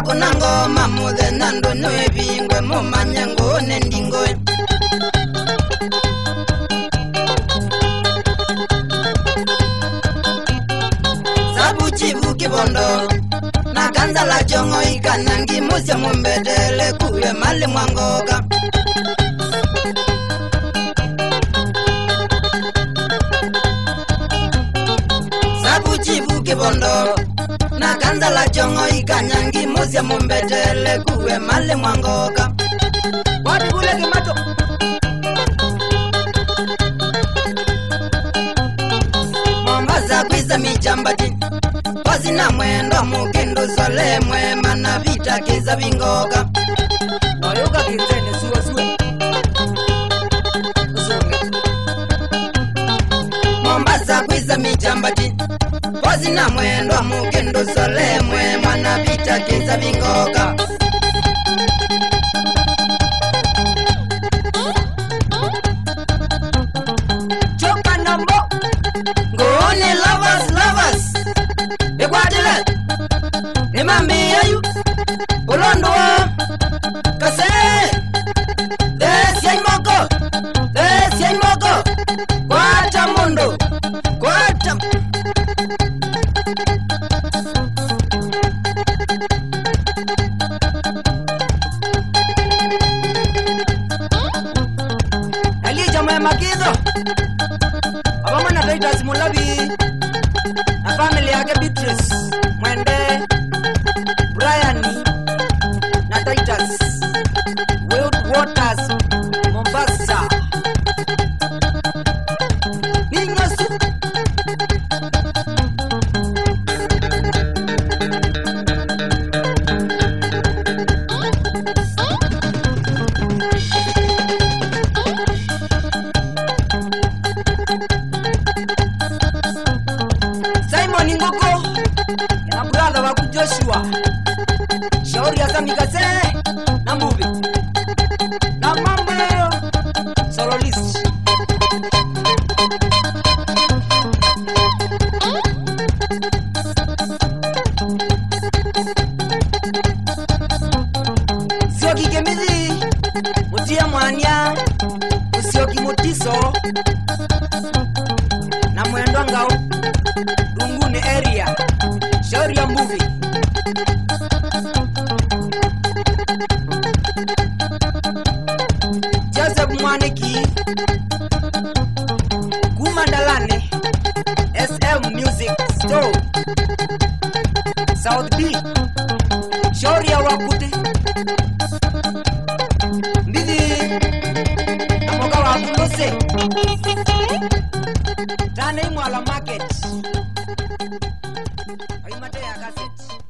ako nango mamudhe nando nwebingwe mumanya ngone ndingo e. sabu chivu kibondo na kanza la jongo ikana ngimusya mumbedele kule mali mwangoga sabu chivu kibondo na kanza la chongo ikanyangi mozia mombetele kuwe male mwangoka wadibulekimato momba za kwiza mijambati kwazina mwendo mukindu zole mwema na vitakiza vingoka mijambati zina mwendo mukendosolemwe mwana vita kinza vingoka my magizo abamwana kaita simulabi la familia yake Beatrice Joshua, shauri ya Sami na Mbuvi na mambo solo list sio kikemizi mutia mwanya usio kimutiso na mwendo ngao maniki guma dalane sm music store south b shauri wakute ndithi namoka wa kulose tane imwala market aimate ya gazeti